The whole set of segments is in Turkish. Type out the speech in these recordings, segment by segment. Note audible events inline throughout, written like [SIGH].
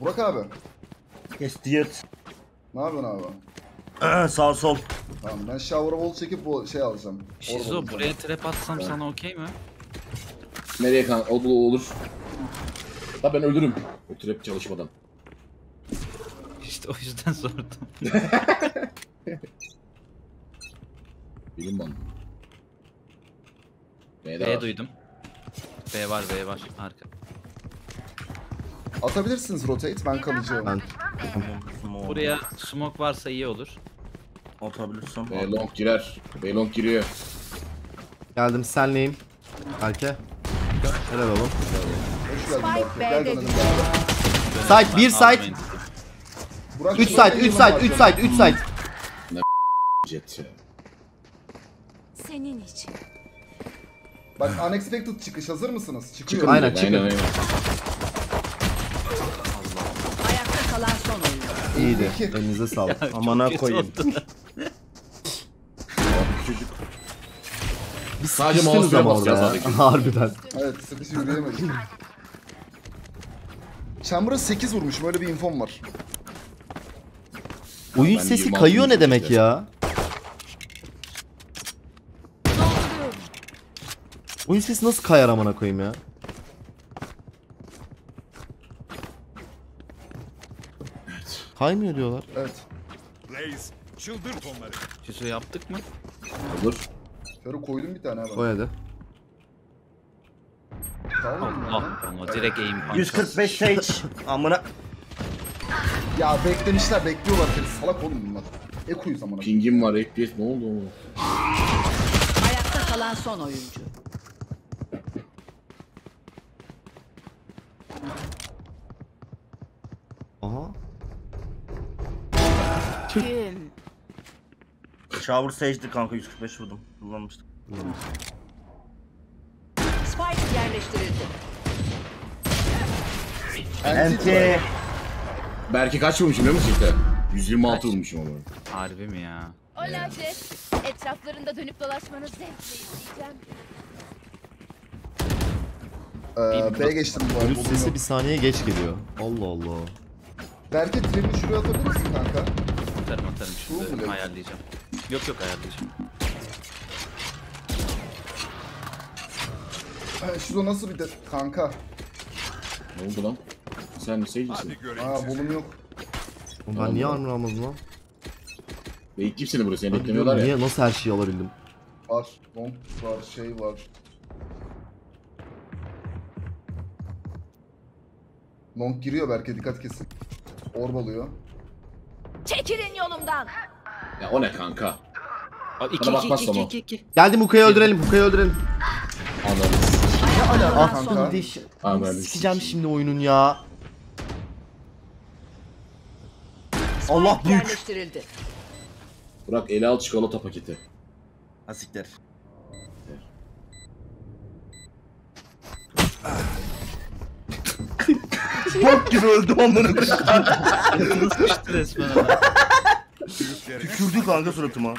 Burak abi. Kesti yırt. Ne yapıyorsun abi? Ee, Sağ sol. Tamam ben shower wall çekip bu şey alacağım. Şizo Orbal'ı. buraya trap atsam sana okey mi? Nereye kan? Olur olur. Da ben ölürüm. O trap çalışmadan. İşte o yüzden [LAUGHS] sordum. Bilim bandı. B'de B var. duydum. B var B var arka. Atabilirsiniz rotate ben kalacağım. Ben Buraya smoke varsa iyi olur. Atabilirsin. B long girer. B long giriyor. geldim senleyim. Berke. Helal oğlum. Hoş geldin Berke. Spike Gel B'de düştü. beraber. Site 1 site. Burak 3 şuraya site 3 yılın site var 3 canım. site 3 site. [LAUGHS] Jet ya. Senin için. Bak unexpected çıkış hazır mısınız? Çıkıyor. Çıkın Aynen, çıkın. Aynen aynen. Ayakta kalan son oyuncu. İyiydi. Elinize sağlık. Amana koyayım. Çocuk. Bir Sadece ama basacağız orada ya. [LAUGHS] Harbiden. Evet sıkışı yürüyemedik. Chamber'a 8 vurmuş böyle bir infom var. Oyun Ben sesi 26 kayıyor ne demek ya? Oyun sesi nasıl kayar amına koyayım ya? Kaymıyor diyorlar. Evet. Blaze, çıldırt onları. Şizo yaptık mı? Olur. Şöyle koydum bir tane hemen. hadi. Tamam mı? Allah Allah direkt aim punch. 145 Sage. Amına. Ya beklemişler bekliyorlar seni salak oğlum bunlar. Eko'yuz amına. Pingim var. FPS ne oldu oğlum? Ayakta kalan son oyuncu. Aha. Kim? Shower Sage'di kanka 145 vurdum. Kullanmıştım. Spike yerleştirildi. Enti. Belki kaç vurmuşum biliyor musun işte? 126 vurmuşum ama. Harbi mi ya? Jet. Etraflarında dönüp dolaşmanız zevkle izleyeceğim. Ee, B'ye geçtim bu arada. Sesi bir saniye geç geliyor. Allah Allah. Berke treni şuraya atabilir misin kanka? Atarım atarım Bu şimdi lan? ayarlayacağım. Yok yok ayarlayacağım. Ee, Şuzo nasıl bir de kanka? Ne oldu lan? Sen seyircisin. Hadi görelim. Aa bolum yok. Oğlum ben niye armor almadım lan? Bekleyip seni buraya. Seni Ben beklemiyorlar diyorum, ya. Niye nasıl her şeyi alabildim? Var. Bomb var. Şey var. Long giriyor Berke dikkat kesin. Orbalıyor. Çekilin yolumdan. Ya o ne kanka? Aa, 2 Bana 2 bakmaz 2 ama. 2 2. Geldim Huka'yı öldürelim, Huka'yı öldürelim. Kalan Ah, son kanka. Diş. De Sikeceğim sikeyim. şimdi oyunun ya. Allah büyük. Bırak ele al çikolata paketi. Asikler. Bok gibi öldüm amına koyayım. Sıçtı resmen adam. Tükürdü kanka suratıma.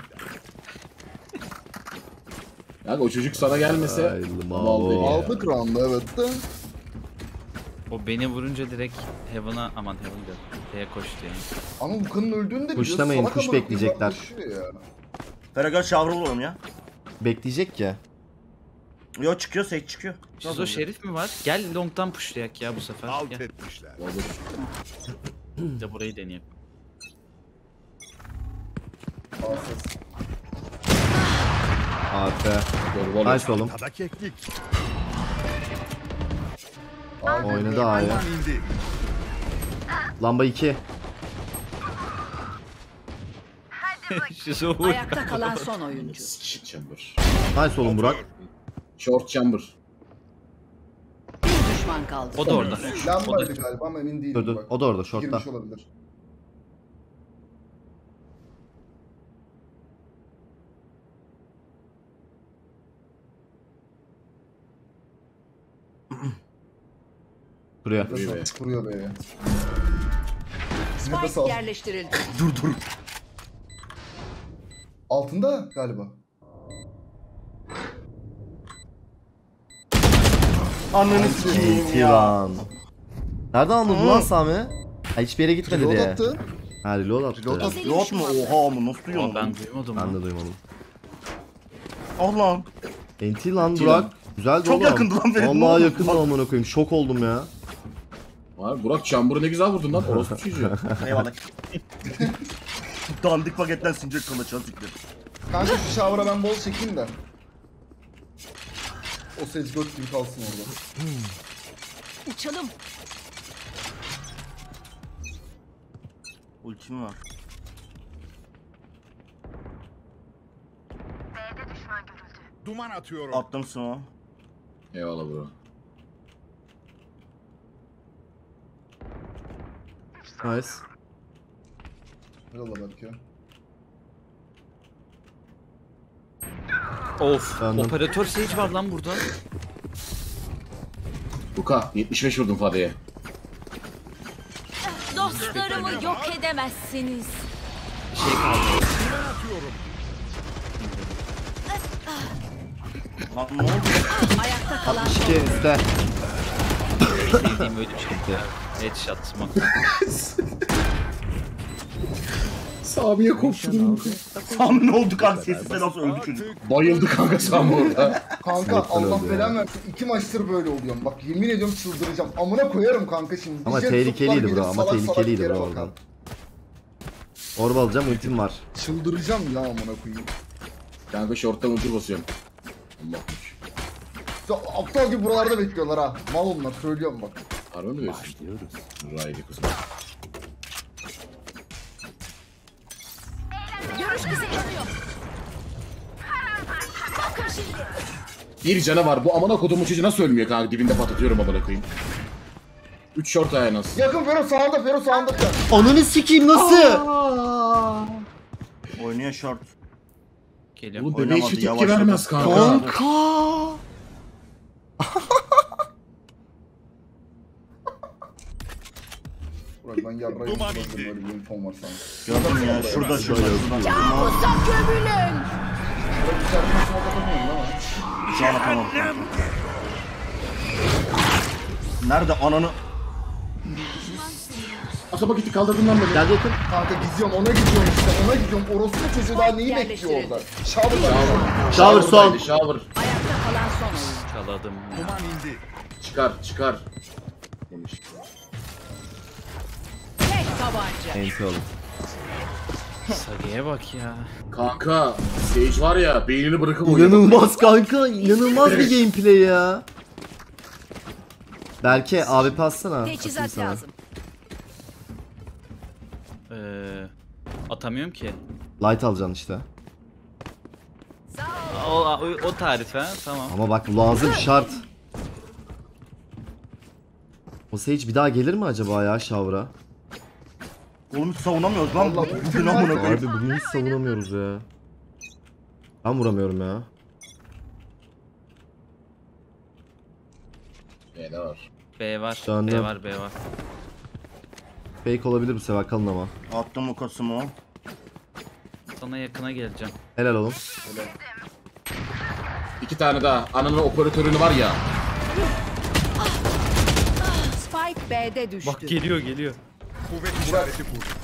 Yani o çocuk sana gelmese Ay, mal mal. değil ya. Aldık round'u evet de. O beni vurunca direkt Heaven'a aman Heaven diyor. D'ye koştu yani. Ama Vuka'nın öldüğünü de biliyoruz. Kuşlamayın, salak kuş amına koyayım, bekleyecekler. koşuyor ya. Ya. Bekleyecek ya. Yo çıkıyor Sage çıkıyor. Şizo şerif mi var? Gel long'dan pushlayak ya bu sefer. Alt Gel. etmişler. Olur. Bir de burayı deneyelim. AP. Nice oğlum. Tada keklik. Aa, Oynadı A'ya. indi. Lamba 2. Şizo vur. Ayakta kalan son oyuncu. Chamber. Nice oğlum Burak. Short chamber. Bir düşman kaldı. O da orada. Lambaydı galiba ama emin değilim. Dur dur. O da orada shortta. Girmiş olabilir. Buraya. Buraya be. Kuruyor be. Spike yerleştirildi. Dur dur. Altında galiba. Ananı sikeyim ya. Nereden anladın lan Sami? Ha, hiçbir yere gitmedi Reload diye. attı. Ha reload attı. Reload attı. Yok mu? Oha ama nasıl duyuyorsun ben duymadım Ben de duymadım. Ah lan. NT lan Burak. lan. Güzeldi Çok yakındı lan benim, Vallahi yakındı amına koyayım. Şok oldum ya. Abi Burak çamburu ne güzel vurdun lan. Orospu [LAUGHS] çocuğu. Eyvallah. [LAUGHS] Dandik paketten sincek kılıç azıcık. Kanka şu shower'a ben bol çekeyim de. O Sage göt gibi kalsın orada. Uçalım. Ultim var. Duman atıyorum. Attım smoke. Eyvallah bro. Nice. Eyvallah belki. Of. Anladım. Operatör Sage var lan burada. Luka 75 vurdum Fade'ye. Dostlarımı yok edemezsiniz. Şey kaldı. Lan ne oldu? Ayakta kalan 62 üstte. Sevdiğim öyle bir şey. ya. [LAUGHS] Headshot smoke. [LAUGHS] Sami'ye koptum. Tam ne oldu kanka? Sessiz sedasız öldü çocuk. Bayıldı kanka Sami orada. [LAUGHS] Kanka Allah belanı versin. İki maçtır böyle oluyorum. Bak yemin ediyorum çıldıracağım. Amına koyarım kanka şimdi. Ama jet tehlikeliydi bro ama tehlikeliydi bro oradan. Orb alacağım ultim var. Çıldıracağım ya amına koyayım. Kanka short'tan ucu basıyorum. Allah aptal gibi buralarda bekliyorlar ha. Mal onlar söylüyorum bak. Harbi mi diyorsun? Başlıyoruz. Raylı kızım. Bir canı var. Bu amına kodumun çocuğu nasıl ölmüyor kanka? Dibinde patlatıyorum amına koyayım. 3 short ayağı nasıl? Yakın Fero sağında Fero sağında. Ananı sikeyim nasıl? Oynuyor short. Geliyor. Oğlum bebeği Oynamadı, hiç tepki yavaşladı. vermez kanka. Kanka. [LAUGHS] Burak ben yarrayım. Duman Böyle indi. Böyle bir infom var sana. Gördüm ya. Şurada şurada. şurada. Uzak atamıyorum atamam kanka. Nerede ananı? Asaba gitti kaldırdın lan beni. Geldi yakın. Kanka gidiyorum ona gidiyorum işte ona gidiyorum. Orospu çocuğu daha neyi bekliyor orada? Shower var. Shower son. Shower. Ayakta kalan son. Çaladım. duman indi. Çıkar çıkar. Demiş. Tek tabanca. Oğlum. Sage'ye bak ya. Kanka Sage var ya beynini bırakıp oynuyor. İnanılmaz kanka. inanılmaz bir gameplay ya. Berke atsana. atayım Teçhizat lazım. Ee, atamıyorum ki. Light alacaksın işte. O, o, o tarif ha tamam. Ama bak lazım şart. O Sage bir daha gelir mi acaba ya Shower'a? Oğlum hiç savunamıyoruz lan. Bugün amına koyayım. Harbi bugün hiç savunamıyoruz ya. Ben vuramıyorum ya. Ne var? B var. Döndüm. B var B var. Fake olabilir bu sefer kalın ama. Attım o kasımı. Sana yakına geleceğim. Helal oğlum. İki tane daha. Ananın operatörünü var ya. Spike B'de düştü. Bak geliyor geliyor. Kuvvet işareti kur.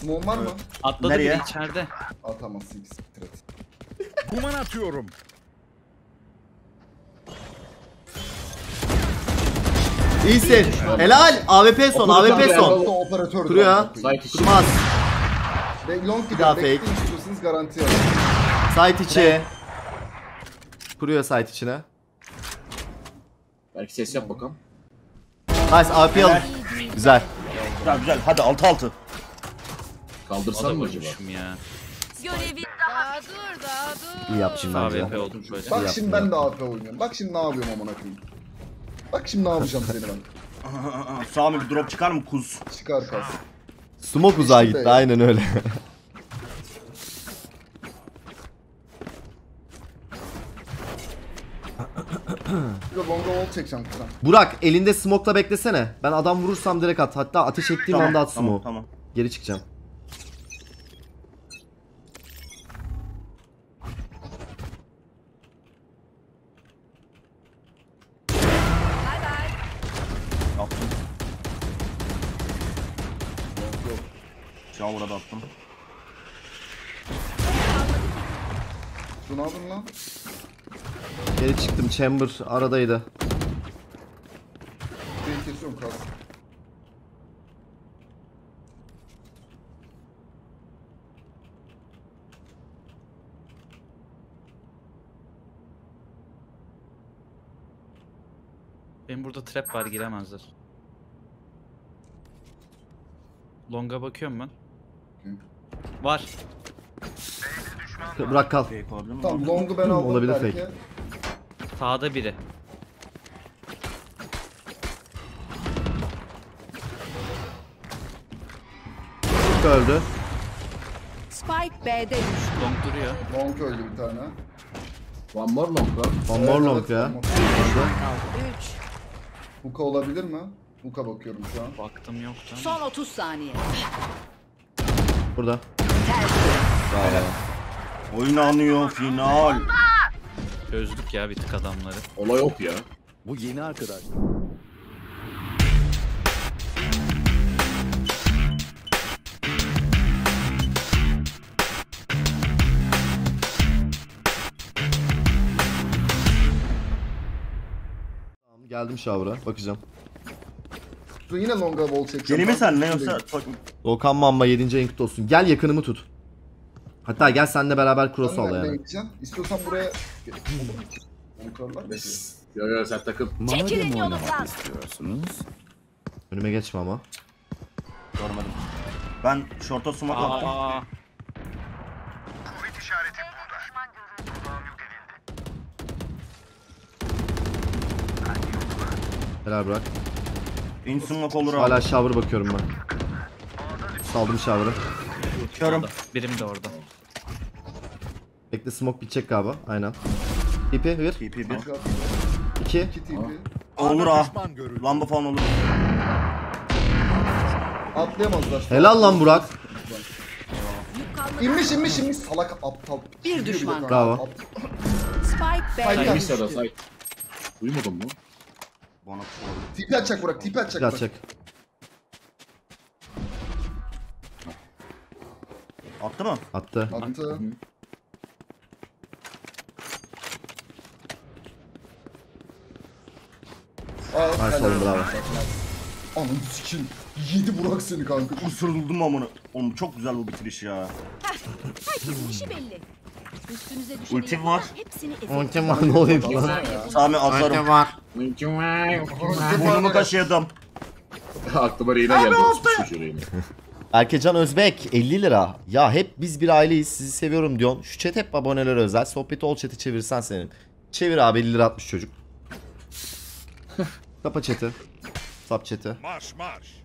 Smoke var mı? Atladı Nereye? biri içeride. Atamazsın ikisi bitir et. Duman atıyorum. İyisin. Helal. AWP son. AWP son. Operatör. Kuruyor ha. Kurmaz. Be long Bir daha fake. istiyorsanız garanti alın. Site içi. Kuruyor site içine. Belki ses yap bakalım. Nice AWP alın. Güzel. Güzel güzel. Hadi 6-6. Kaldırsan mı acaba? Ya. Görevi daha dur daha dur. İyi bence. AWP oldum şöyle. Bak şimdi ben de AP oynuyorum. Bak şimdi ne yapıyorum amına koyayım. Bak şimdi ne yapacağım seni ben. Sami bir drop çıkar mı kuz? Çıkar kas. Smoke uzağa gitti. Aynen öyle. [LAUGHS] Bir de longa wall çekeceğim. Burak elinde smoke'la beklesene. Ben adam vurursam direkt at. Hatta ateş ettiğim anda at tamam, smoke. tamam. Geri çıkacağım. Chamber aradaydı. Beni kesiyorum kalsın. Benim burada trap var giremezler. Long'a bakıyorum ben. Var. Bırak kal. Tamam long'u ben aldım Olabilir belki. fake. Sağda biri. Öldü. Spike B'de düştü. Long duruyor. Long öldü bir tane. One more long lan. One more long evet, ya. one more. Kaldı 3. Hook'a olabilir mi? Hook'a bakıyorum şu an. Baktım yoktu. Son 30 saniye. Burada. Tersi. Oyun anıyor final. Çözdük ya bir tık adamları. Olay yok ya. Bu yeni arkadaş. Tamam, geldim shower'a. Bakacağım. Dur yine long'a wall çekeceğim. Mi Ben sen ne yoksa? Volkan Mamba 7. renk olsun. Gel yakınımı tut. Hatta gel senle beraber cross al yani. İstiyorsan buraya... Yo yo sen takıl. Çekilin yolumdan. Önüme geçme ama. Görmedim. Ben short'a smoke attım. Aa, Helal bırak. In smoke olur abi. Hala shower bakıyorum ben. Saldım shower'ı. Körüm. birim de orada. Bekle smoke bitecek galiba. Aynen. TP 1, TP 1. 2. 2 TP. Olur ha. Lamba falan olur. Atlayamazlar. Helal lan Burak. İnmiş inmiş inmiş salak aptal. Bir düşman. Bravo. Spike hayır. Neyse düştü. da say. Duymadın mı? Bana sordu. TP atacak Burak TP atacak Burak. atacak. Attı mı? Attı. Attı. Aa, Nice oğlum bravo. Ananı sikin. Yedi Burak seni kanka. Isırıldım amına. Oğlum çok güzel bu bitiriş ya. Herkesin işi belli. Üstünüze düşeni Ultim var. Hepsini ezin. Ultim var ne oluyor lan? Sami atarım. var. Burnumu kaşıyadım. [LAUGHS] Aklıma Reyna geldi. Çocuğu Reyna. Erkecan Özbek 50 lira. Ya hep biz bir aileyiz sizi seviyorum diyorsun. Şu chat hep abonelere özel. Sohbeti ol chat'i çevirsen senin. Çevir abi 50 lira atmış çocuk. [LAUGHS] Kapa chat'i. Sap chat'i. Marş marş.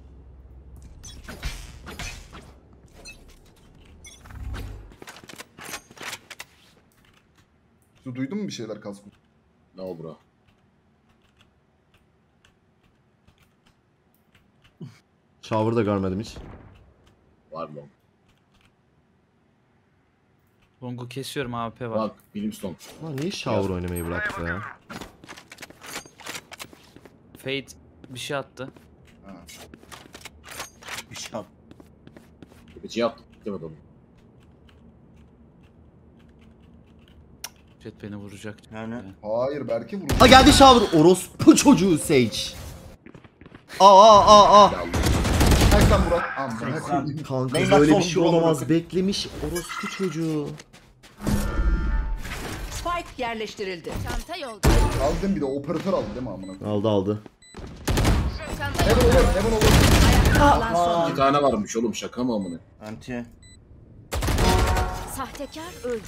Su duydun mu bir şeyler kaskı? Ne oldu bro? Shower da görmedim hiç. Var long. Long'u kesiyorum AWP var. Bak Brimstone. Lan niye shower oynamayı bıraktı ya? Fade bir şey attı. Bir şey at. Gece yaptım. Demedi onu. Jet beni vuracak. Yani. Hayır belki vurur. Ha geldi shower. Orospu çocuğu Sage. Aa aa aa aa. Kaç lan koyayım. Kanka böyle bir şey olamaz. Beklemiş orospu çocuğu. Yerleştirildi. Çanta yolda. Aldım bir de operatör aldı değil mi amına koyayım? Aldı aldı. Çanta Hemen yolda. olur hemen olur. Kalan son İki tane varmış oğlum şaka mı amına? Anti. Sahtekar öldü.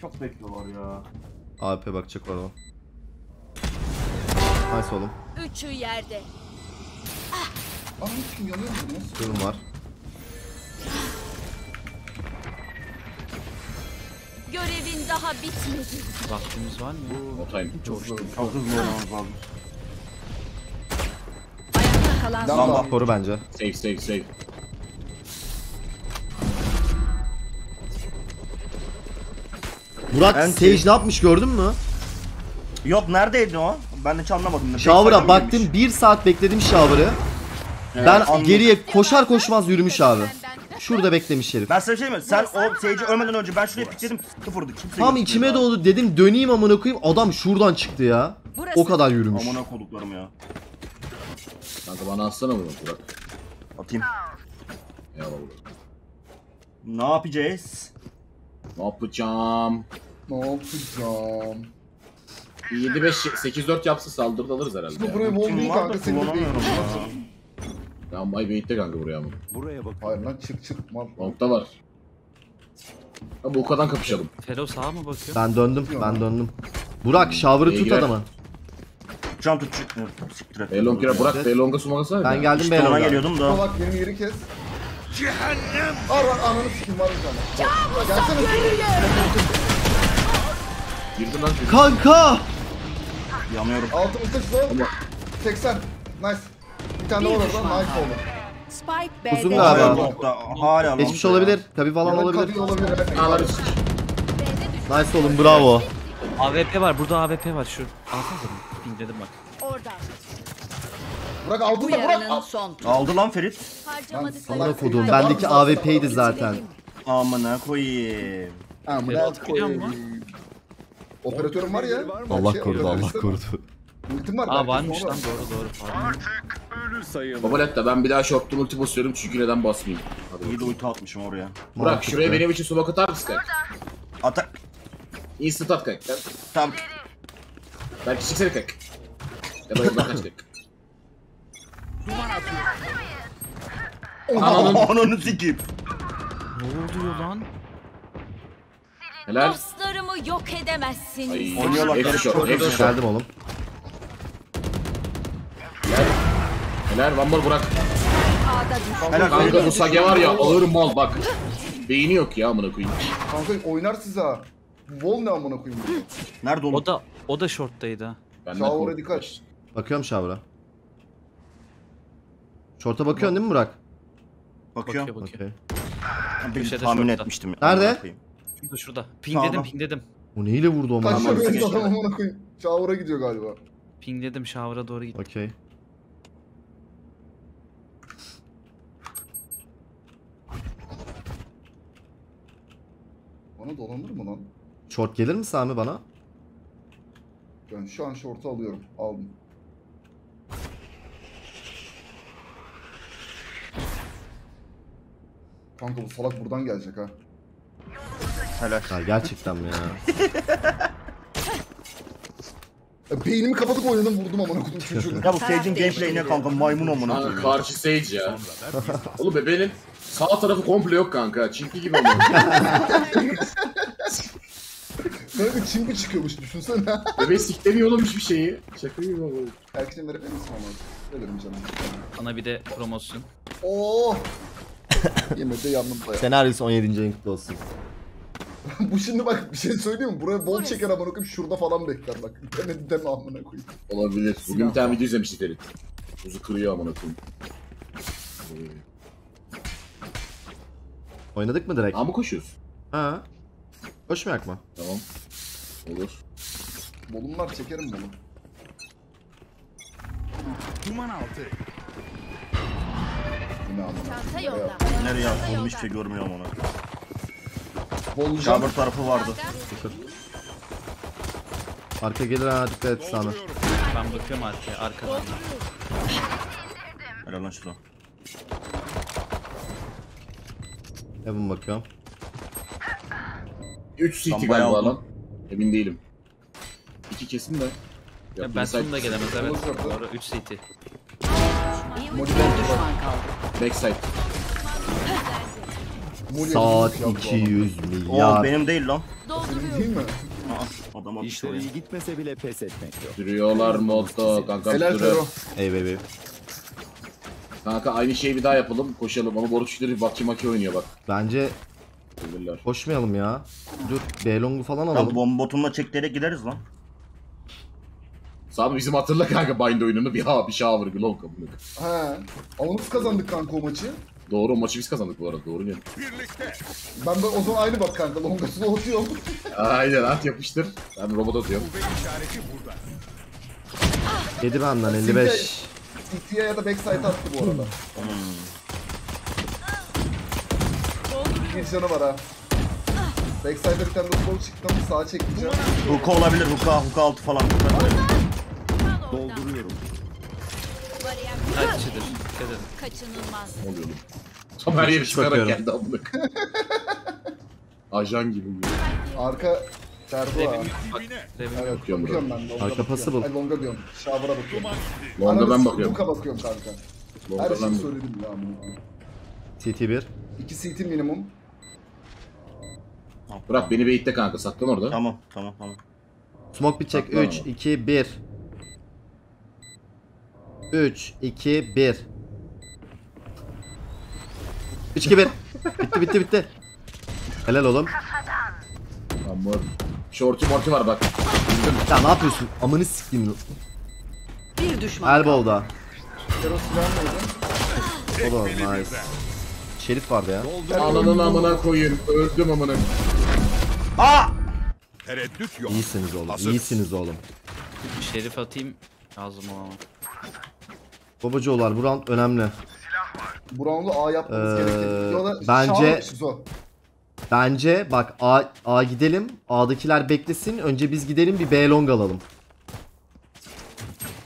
Çok bekliyorlar ya. AWP bakacak var o. Nice oğlum. Üçü yerde. Aa kim yanıyor mu? Durum var. Görevin daha bitmedi. Vaktimiz var mı? No time. Çok hızlı oynamamız lazım. ayakta kalan son Lamba. Koru bence. Safe safe safe. Burak Anti. Sage ne yapmış gördün mü? Yok neredeydi o? Ben hiç anlamadım. Shower'a baktım miymiş? 1 saat bekledim shower'ı. Ben anladım. geriye koşar koşmaz yürümüş abi. Şurada beklemiş herif. Ben sana bir şey mi? Sen o seyirci ölmeden önce ben şuraya pikledim. Sıfırdı. Kimse Tam yok içime doğdu dedim döneyim amına koyayım adam şuradan çıktı ya. Burası. O kadar yürümüş. Amına koduklarım ya. Kanka bana atsana bunu Burak. Atayım. Eyvallah Burak. Ne yapacağız? Ne yapacağım? Ne yapacağım? 7-5 8-4 yapsa saldırıda alırız herhalde. Şimdi ya. buraya değil var kanka da ya. My bait'te kanka buraya ama. Buraya bak. Hayır lan çık çık mal. Long'da var. Ama o kadar kapışalım. Fero sağa mı bakıyor? Ben döndüm ben döndüm. Burak İyi tut girer. adamı. Can tut çık. Siktir et. Belong kira bırak Belong'a sumalasana. Ben geldim İşte ona Beylong'a. geliyordum da. Salak benim yeri kes. Cehennem. Ar ar ananı sikim var bir tane. Gelsene. Girdi lan. Kanka! Yanıyorum. Altımızda slow. 80. Nice. Bir tane var orada. Oldu. Spike Uzun B'de. Hala Galiba. nokta. Hala. Geçmiş olabilir. Tabi falan da olabilir. kadın olabilir. sıç. Nice oğlum bravo. AWP var. Burada AWP var. Şu. Alsana bunu. Pingledim bak. Oradan. Bırak Bu altında bırak. yarının Al. Aldı lan Ferit. Amına kodum. Bendeki AWP'ydi zaten. Amına koyayım. Amına koyayım. Operatörüm var ya. Allah Şey, korudu Allah korudu. Ultim var. Aa varmış lan doğru doğru. Pardon. Ölü sayılır. Babaletta ben bir daha short'tan ulti basıyorum çünkü neden basmayayım? Hadi İyi de ulti atmışım oraya. Burak Mantıklı. şuraya benim için sumak atar mısın kanka? Atak. Instant at kanka. Tamam. Belki çıksana kanka. Ya da yoldan kaç kanka. Ananın Ananı sikeyim. Ne oluyor lan? helal. Dostlarımı yok edemezsiniz. Ay, Oynuyorlar. hepsi Çok hepsi short. Geldim oğlum. Helal. Helal. A'da düşman. Helal Kanka bu Sage var ya ağır mal bak. Beyni yok ya amına koyayım. Kanka oynar size ha. Vol ne amına koyayım. Nerede oğlum? O da o da short'taydı korktu. dikkat. Bakıyorum shower'a. Short'a bakıyorsun değil mi Burak? Bakıyorum. Bakıyor. Ben Köşede tahmin şortta. etmiştim. ya. Nerede? Şurada şurada. Pingledim Tamam. pingledim. O neyle vurdu o Kaç man? Tamam. şöyle geçti. adam amına koyayım. Shower'a gidiyor galiba. Pingledim shower'a doğru gittim. Okey. Bana dolanır mı lan? Short gelir mi Sami bana? Ben şu an şortu alıyorum. Aldım. Kanka bu salak buradan gelecek ha. Helal. Ya gerçekten mi ya? [LAUGHS] E, beynimi kapatıp oynadım vurdum amına koydum çocuğunu. Ya bu Sage'in gameplay ne kanka maymun amına Kanka koyayım. karşı Sage ya. [LAUGHS] Oğlum bebeğin sağ tarafı komple yok kanka. Çinki gibi ama. Kanka çimpi çıkıyormuş düşünsene. Bebeği siklemiyor oğlum hiçbir şeyi. Şaka gibi ama. Herkesin verebilir misin ama? Veririm canım. Bana bir de promosyon. Oo. Yemedi yandım baya. Senaryosu 17. ayın kutlu olsun. [LAUGHS] bu şimdi bak bir şey söyleyeyim mi? Buraya bol çeker amına koyayım şurada falan bekler bak. [LAUGHS] Deme deme amına koyayım. Olabilir. Bugün bir tane video izlemiştik Ferit. Buzu kırıyor amına koyayım. Oynadık mı direkt? Aa mı koşuyoruz? Ha. Koşmayak mı? Tamam. Olur. Bolum var çekerim bolu. Duman altı. Yine. Çanta yolda. Nereye attım hiçbir şey görmüyorum onu. Bolacağım. Şabır tarafı vardı. Arka gelir ha dikkat et Sami. Ben bakıyorum arkaya arkadan. Helal lan şurada. Heaven bakıyorum. 3 CT galiba lan. Emin değilim. 2 kesin de. Ya ben inside- da gelemez evet. Doğru 3 CT. düşman kaldı. Backside. Saat yapıyor bu 200 O milyar. benim değil lan. adam. Değil mi? Aa, adam atmış İşleri iyi gitmese bile pes etmek yok. Sürüyorlar modda kanka. Helal sürüyor. Ey baby. Kanka aynı şeyi bir daha yapalım. Koşalım ama Boruçları bir Baki Maki oynuyor bak. Bence Ölürler. koşmayalım ya. Dur B-Long'u falan Ya alalım. bomba botumla çekleyerek gideriz lan. Sami bizim hatırla kanka Bind oyununu bir ha bir shower bir long kapını. He. Ama nasıl kazandık kanka o maçı? Doğru o maçı biz kazandık bu arada doğru diyorsun. Ben de o zaman aynı bak kanka. Longasını atıyorum. Aynen at yapıştır. Ben robot atıyorum. Kuvvet işareti burada. 7 benden 55. CT'ye ya da backside attı bu arada. bir canı var ha. Backside'da bir tane sol çıktım. Sağa çekeceğim. Hookah olabilir. Hookah, hookah altı falan. Dolduruyorum. Dikkat edin. Kaçınılmaz. Ne oluyor? Tam her yeri çıkarak geldi amına. [LAUGHS] Ajan gibi. Arka Derdo ha. Evet, Bakıyorum bakıyorum ben. Longa Arka pası bakıyorum. bul. Ay, longa diyorum. Shower'a bakıyorum. Longa ben Ananı bakıyorum. Luka bakıyorum kanka. Longa Her ben şeyi bakıyorum. söyledim ya. amına. CT1. 2 CT minimum. Bırak beni beyitте kanka saklan orada. Tamam, tamam, tamam. Smoke bitecek. Saklan 3, ama. 2, 1. 3, 2, 1. 3, 2, 1. Bitti bitti bitti. Helal oğlum. Tamam. Shorty morty var bak. Ya ne yapıyorsun? Amını sikeyim. Bir düşman. Elbow'da. Kero silah neydi? O da nice. Şerif vardı ya. Ananın amına koyayım. Öldüm amına. Tereddüt yok. İyisiniz oğlum. Hazır. İyisiniz oğlum. Şerif atayım. Lazım o. Babacıoğullar bu round önemli. Bu roundu A yapmamız Ee, gerekir. Bence-. Bence bak A, A gidelim. A'dakiler beklesin. Önce biz gidelim bir B long alalım.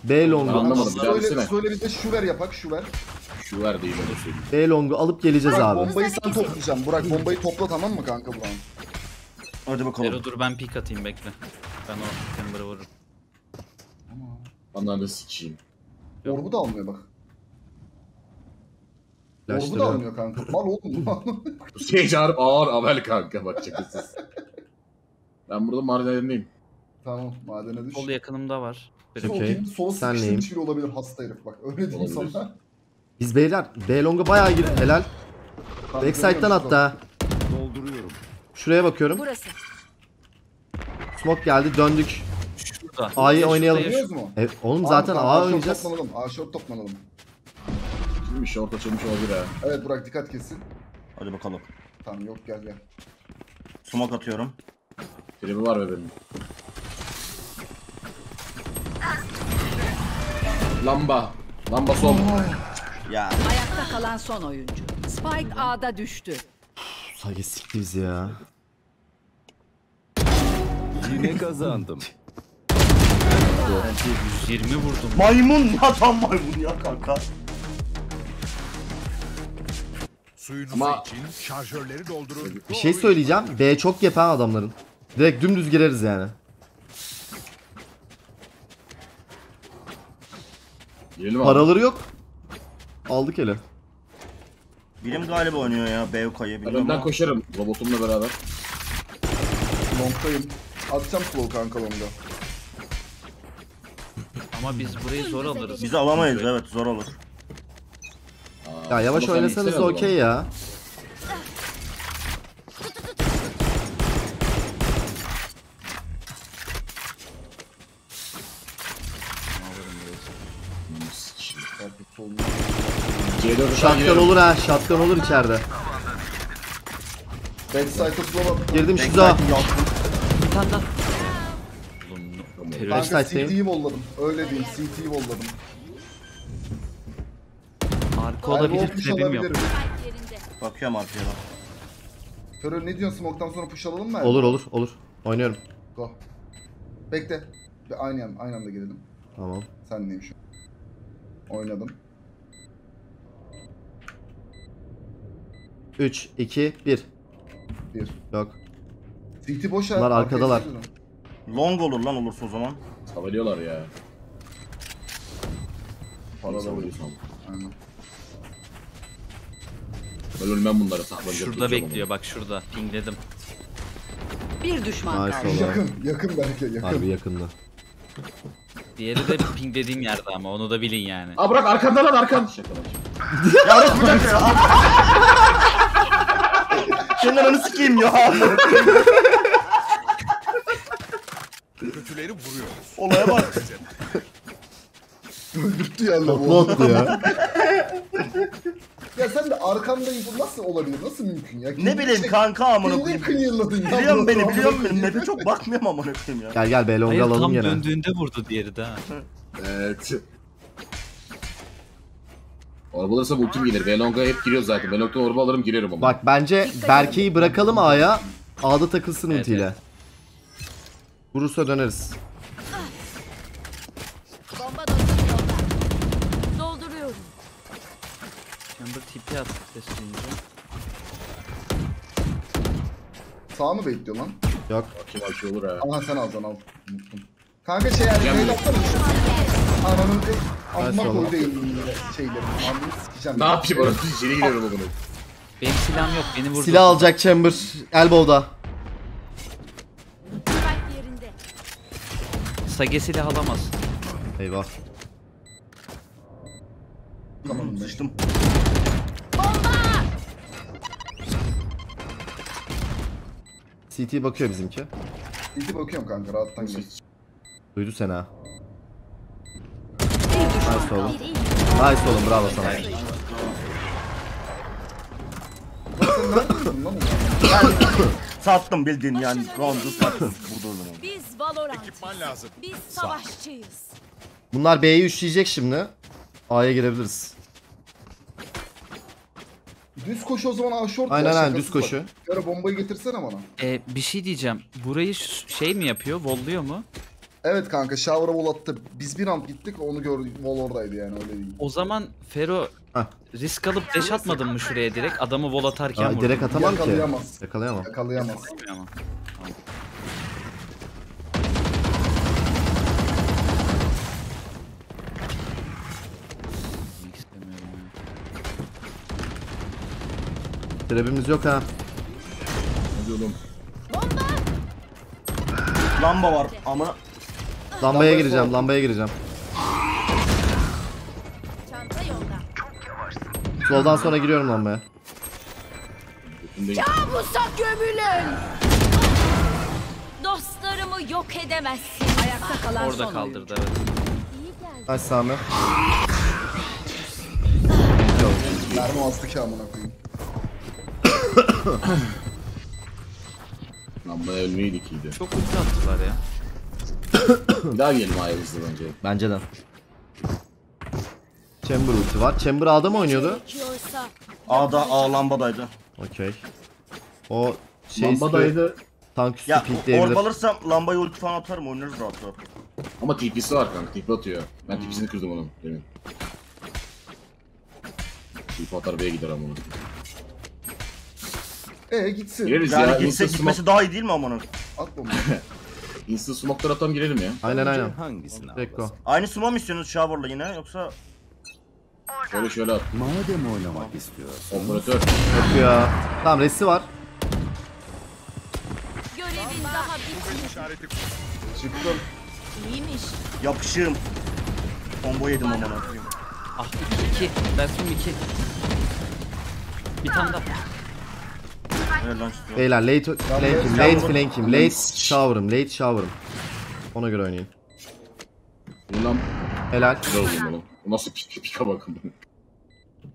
B long Anlamadım. bir daha Söyle, söyle bir de şu ver yapak şu ver. Şu ver değil öyle söyleyeyim. B long'u alıp geleceğiz Burak abi. bombayı sen toplayacaksın. Burak bombayı topla tamam mı kanka bu round? Hadi bakalım. Zero dur ben pik atayım bekle. Ben o Timber'ı vururum. Ananı sikeyim. Orbu da almıyor bak. Orbu da almıyor kanka. Mal oğlum. [LAUGHS] Şey çağırıp ağır haber kanka bak şakasız. ben burada mahallelerindeyim. tamam madene düş. Sol yakınımda var. Biri. Sol Okey. kim? Sola Senleyim. sıkıştırmış biri olabilir hasta herif bak. Öyle diyeyim Olabilir. sana. Biz beyler B long'a bayağı gir. Helal. Kanka, Backside'dan görüyor musun? attı ha. Dolduruyorum. Şuraya bakıyorum. Burası. Smoke geldi döndük. Şurada. A'yı oynayalım. yaşıyor. Biliyoruz mu? E, oğlum zaten A oynayacağız. Toplanalım. A short toplanalım. Şimdi short açılmış olabilir ha. Evet Burak dikkat kesin. Hadi bakalım. Tamam yok gel gel. Smoke atıyorum. Tribi var be benim. Lamba. Lamba sol. Ya. Ayakta kalan son oyuncu. Spike A'da düştü. Sage sikti bizi ya. Yine kazandım. 120 vurdum. Maymun ya tam maymun ya kanka. Suyunuzu Ama- için şarjörleri doldurun. Bir şey söyleyeceğim. B çok yapan adamların. Direkt dümdüz gireriz yani. Girelim abi. Paraları yok. Aldık hele. Birim galiba oynuyor ya Ben bilmiyorum önden ama. koşarım robotumla beraber. Long'dayım. Atacağım slow kanka long'a. Ama biz burayı zor alırız. Biz alamayız evet zor olur. Ya yavaş oynasanız okey ya. Ananı sikeyim. Belki solunu. C4 Shotgun olur ha. Shotgun olur içeride. Backside'a slow at. Girdim. Backside'in yaktım. Bir tane daha. Kanka. CT'yi volladım. Öyle diyeyim CT'yi volladım. Arka olabilir. olmuş Trebim yok. olabilirim. Bakıyorum arkaya da. Terör ne diyorsun smoke'tan sonra push alalım mı? Olur olur olur. Oynuyorum. Go. Bekle. Bir aynı, yan- aynı anda gelelim. Tamam. Sen neyim şu? Oynadım. 3, 2, 1. Bir. Yok. CT boş ha. Bunlar Arkaya arkadalar. Long olur lan olursa o zaman. Savalıyorlar ya. Para da vuruyorsun. Aynen. Ben ölmem bunlara saklanacak. Şurada duracağım bekliyor bak şurada. Pingledim. Bir düşman Nice kaldı. oldu. Yakın, yakın belki yakın. Harbi yakında. Diğeri de pinglediğim yerde ama onu da bilin yani. Aa bırak arkamda lan arkan. Şaka lan. Ya bir dakika ya. Senin ananı sikeyim ya. Kötüleri vuruyoruz. Olaya bak. Öldürttü ya Toplu lavuğu. attı ya. Ya sen de arkandayım bu nasıl olabilir? Nasıl mümkün ya? ne bileyim kanka amına Kendini koyayım. clearladın ya. Biliyorum beni biliyorum beni. Map'e çok bakmıyorum amına koyayım ya. Gel gel B long Hayır alalım tam gene. döndüğünde vurdu diğeri de ha. Evet. Orba alırsam ultim gelir. Velong'a hep giriyor zaten. Velong'dan orba alırım girerim ama. Bak bence Berke'yi bırakalım A'ya. A'da takılsın Evet, ultiyle. Vurursa döneriz. Bomba dostum yolda. Dolduruyorum. Chamber TP at ses duyunca. Sağ mı bekliyor lan? Yok. Kim açı olur ha. Aha sen al. Unuttum. Kanka şey yani buraya. atsana şu. Ananın de amına Nice koydu elimle şeyleri. Ananı sikeceğim. Ne yapayım orası? İçeri giriyorum o bunu. Benim silahım yok beni vurdu. Silah alacak Chamber. Elbow'da. Spike yerinde. Sage silah alamaz. Eyvah. Tamam. Sıçtım. CT bakıyor bizimki. İlgi bakıyorum kanka rahattan geç. Duydu seni ha. Nice oğlum. Nice oğlum bravo sana. Sen neredesin lan? Sattım bildiğin yani. Round'u sattım. Burada öldüm. Biz Valorant. Ekipman lazım. Biz savaşçıyız. Bunlar B'yi üçleyecek şimdi. A'ya girebiliriz. Düz koşu o zaman A short. Aynen aynen düz koşu. Yara bombayı getirsene bana. Ee, bir şey diyeceğim. Burayı ş- şey mi yapıyor? Volluyor mu? Evet kanka shower'a wall attı. Biz bir round gittik onu gördük. Wall oradaydı yani öyle değil. O zaman Fero Heh. risk alıp deş atmadın mı şuraya direkt? Adamı vol atarken Aa, vurdun. direkt atamam ki. Yakalayamaz. Yakalayamam. Yakalayamaz. Ama. Ya. Trebimiz yok ha. Hadi oğlum. Lamba var ama Lambaya gireceğim, lambaya gireceğim. Çanta yolda. Soldan sonra giriyorum lambaya. Kabusa gömülün. Dostlarımı yok edemezsin. Ayakta kalan Orada son kaldırdı evet. İyi geldi. Nice Sami. Mermi astı ki amına koyayım. Lan bana ölmeydik iyiydi. Çok ulti attılar ya. Bir daha gelin ayımızda bence. Bence de. Chamber ulti var. Chamber A'da mı oynuyordu? A'da A lambadaydı. Okey. O şey Lambadaydı. tank üstü Ya pikleyebilir. orba alırsam lambayı ulti falan atarım oynarız rahat rahat. Ama TP'si var kanka. TP atıyor. Ben TP'sini kırdım onun. Demin. TP atar B'ye gider ama onu. Ee gitsin. Gireriz ya. Yani Instant gitse smoke, gitmesi daha iyi değil mi amına? At bombayı. [LAUGHS] instant smoke'lar atam girelim ya. Aynen aynen. Hangisini Rekko. Aynı sumo mu istiyorsunuz Shower'la yine yoksa Şöyle şöyle at. Madem oynamak istiyorsun. Operatör. Yok ya. Tamam resi var. görevin daha bitmedi. İşareti Çıktım. İyiymiş. yapışığım. Combo yedim amına koyayım. Ah 2. Dersim 2. Bir tane daha. Beyler late flank'im, late flank'im, late shower'ım, late shower'ım. Ona göre oynayın. Bundan Helal. oldum oğlum. Bu nasıl pik pika bakın.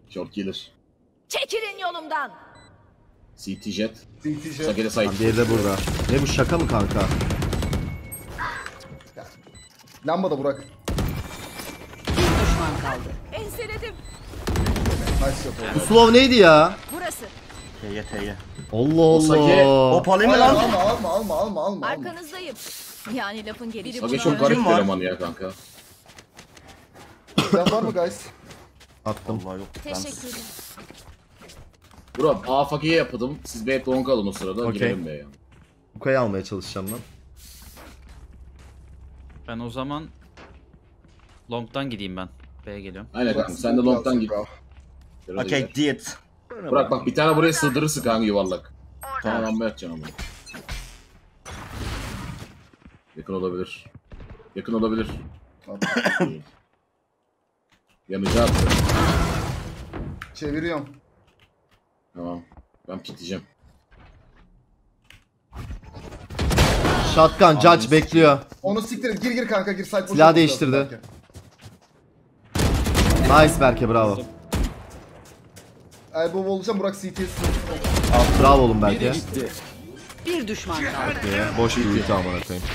Short gelir. Çekilin yolumdan. CT jet. CTJ. Sakede side. Tamam, diğeri de burada. Ne bu şaka mı kanka? Lamba da Burak. Bir düşman kaldı. Enseledim. Nice shot Bu oldu. slow neydi ya? Burası. T'ye T'ye. Allah Allah. Alayım mı Hayır, lan? alma alma alma alma alma. Arkanızdayım. Yani lafın gelişi. Sage çok garip bir var? eleman ya kanka. Silah var mı guys? Attım. Vallahi yok. Teşekkürler. Bro A fakiye yapalım. Siz B long alın o sırada. Okey. Girelim B'ye. Uka'yı almaya çalışacağım ben. Ben o zaman long'dan gideyim ben. B'ye geliyorum. Aynen kanka. Sen de long'tan git. Okay diyet. Bırak bak bir tane buraya sığdırırsın kanka yuvarlak. Tamam lamba yatacaksın ama. Yakın olabilir. Yakın olabilir. [COUGHS] Yanıcı attı. Çeviriyorum. Tamam. Ben pikleyeceğim. Shotgun judge bekliyor. Onu siktir et. Gir gir kanka gir. Silah değiştirdi. Nice Berke bravo. Elbow olacağım Burak CT'ye Bravo oğlum Berke. Bir düşman kaldı. Boş bir ulti amına koyayım.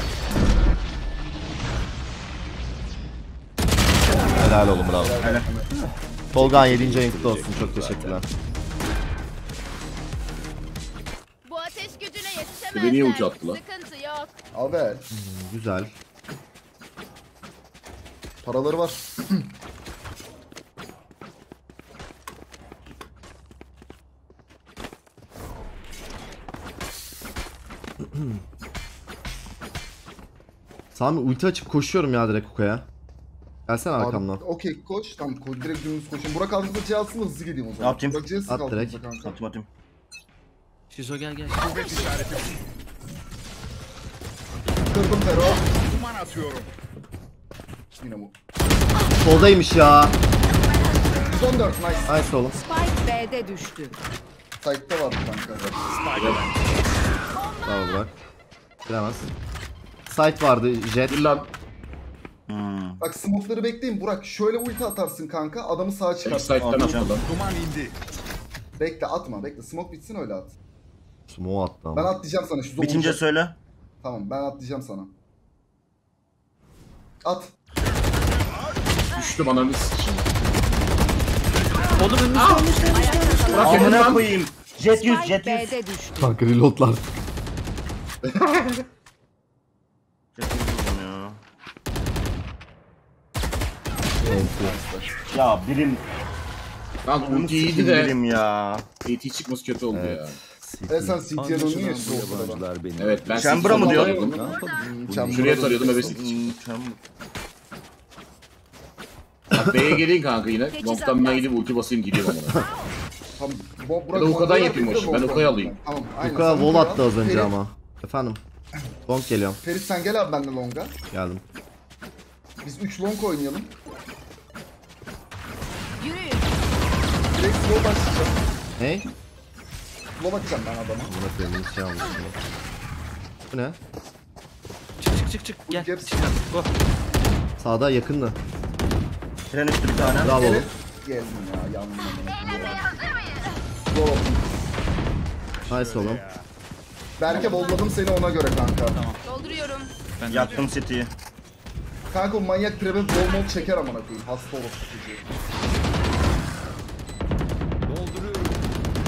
Helal oğlum bravo. Tolgan 7. ayın kutlu olsun. Çok teşekkürler. Bu ateş gücüne yetişemezler. Beni niye attı lan? Sıkıntı yok. Abi Güzel. paraları var. [CLEARS THROAT] Sami ulti açıp koşuyorum ya direkt Kuka'ya. Gelsene Abi, arkamdan. Okey koş. Tamam koş. Direkt dümdüz koşun. Burak altında C alsın hızlı gideyim o zaman. Atayım. Burak C'si At direkt. kanka. Atım atayım. Şizo gel gel. Kırdım Fero. Yine bu. Soldaymış ya. 114 nice. Nice oğlum. Spike B'de düştü. Site'da vardı kanka. Bravo Burak. Bilemez. Site vardı jet. Dur lan. Hmm. Bak smoke'ları bekleyin Burak. Şöyle ulti atarsın kanka. Adamı sağa çıkar. Offside'den Atacağım. attı lan. Bekle atma bekle. Smoke bitsin öyle at. Smoke attı Ben ama. atlayacağım sana. Şu Bitince olacak. söyle. Tamam ben atlayacağım sana. At. Düştüm ananı sikeyim. Oğlum önünüzde Bırak beni Amına lan. koyayım. Jet 100 Spike jet 100. B'de düştü. Kanka reloadlar. [LAUGHS] Jet 100 vurdum ya. Ya birim. Bunu ulti iyiydi de. birim ya. AT çıkması kötü oldu ya. E sen CT'ye dönüyor ya şu bu ortada. yabancılar benim. Evet ben Chamber'a mı diyor? Şuraya City. Hmm, tamam. Bak B'ye gelin kanka yine. Long'dan ben gidip ulti basayım gidiyorum ona. Tamam. Bo Ya da Uka'dan yapayım o işi, ben Uka'yı alayım. Tamam. aynen. Kuka Sen wall attı az önce Ferit- ama. Efendim. Long geliyorum. Ferit sen gel abi benimle longa. Geldim. Biz 3 long oynayalım. Yürüyün. Direkt slow başlayacağım. Hey. Slow atacağım ben adama. Buna koyayım bir şey almışım. Bu ne? Çık çık çık çık. Gel. Gap. Çık. Go. Sağda yakındı. Tren üstü bir tane. Bravo oğlum. Geldim ya yandım. Slow. Nice oğlum. Berke bolladım seni ona göre kanka. Dolduruyorum. Ben Yaktım City'yi. Kanka o manyak trebe bol bol çeker amına koyayım. Hasta olur çocuğu.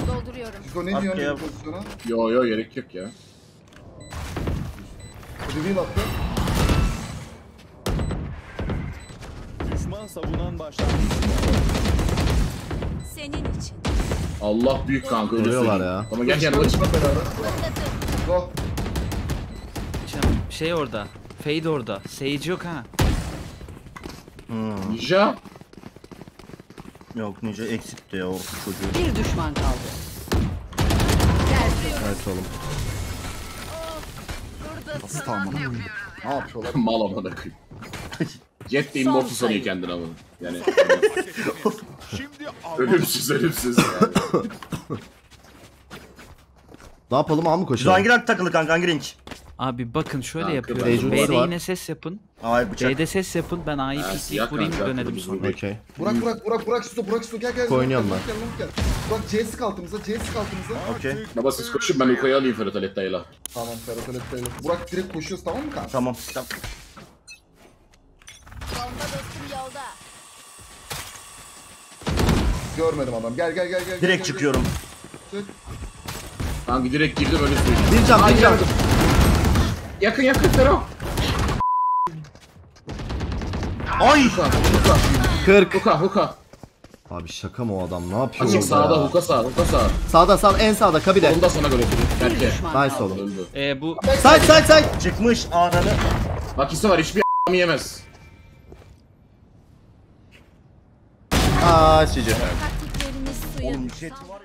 Dolduruyorum. Fiko ne Arkaya- diyorsun bu pozisyona? Yo yo gerek yok ya. Reveal attı. Düşman savunan başlangıç. Senin için. Allah büyük kanka öyle Vuruyorlar söyleyeyim. ya. Ama gel gel maç. Çalışma beraber. Go. Şey- Şey orada. Fade orada. Sage yok ha. Ninja. Yok Ninja eksikti ya o çocuğu. Bir düşman kaldı. Nice oğlum. Nasıl tamam? Ne yapıyorlar? [LAUGHS] Mal amına koyayım. [LAUGHS] Jet de immortal sanıyor kendini ama. Yani Şimdi [LAUGHS] ölümsüz ölümsüz. Ne yapalım abi mı koşalım? hangi renk takılı kanka hangi renk? Abi bakın şöyle Kanka, yapıyoruz. Beyzul'da B'de yine ses yapın. Ay bıçak. B'de ses yapın. Ben A'yı siyah vurayım dönelim sonra. Okey. Burak Burak Burak Burak Susto Burak Susto gel gel. Oynuyorum Gel, ben. Gel gel gel. Burak C sık altımıza C sık altımıza. Okey. Baba siz koşun ben Uka'yı alayım Ferhat Aletta'yla. Tamam Ferhat Alet'teyle. Burak direkt koşuyoruz tamam mı kanka? Tamam. Tamam. Bomba dostum yolda. Görmedim adam. Gel gel gel gel. Direkt gel, çıkıyorum. Gel. Kanka direkt girdim öyle söyleyeyim. Bir can bir can. Yakın yakın Fero. Ay! Huka, huka, 40. huka, huka. Abi şaka mı o adam? Ne yapıyor Açık orada sağda, ya? huka sağ, huka sağ. Sağda sağda en sağda kabide. Onu da sana göre Berke. düşman Nice oğlum. Öldü. Ee, bu Side side side. Çıkmış ananı. Bakisi var hiçbir a**ımı yemez. Aa suyun. Oğlum var.